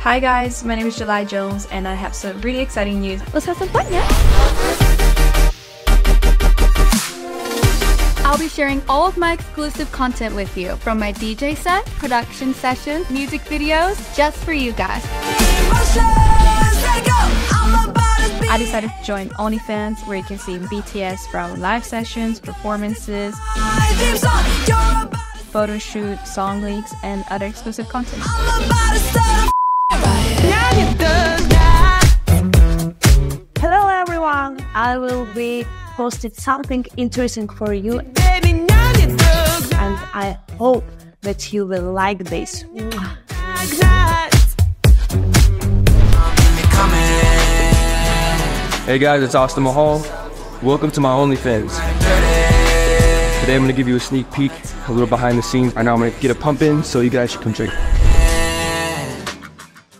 Hi guys, my name is July Jones and I have some really exciting news. Let's have some fun, yeah? I'll be sharing all of my exclusive content with you, from my DJ set, production sessions, music videos, just for you guys. I decided to join OnlyFans where you can see BTS from live sessions, performances, photo shoot, song leaks, and other exclusive content. Everyone, I will be posting something interesting for you and I hope that you will like this. Hey guys, it's Austin Mahone. Welcome to my OnlyFans. Today I'm gonna give you a sneak peek, a little behind the scenes. I know I'm gonna get a pump in, so you guys should come check.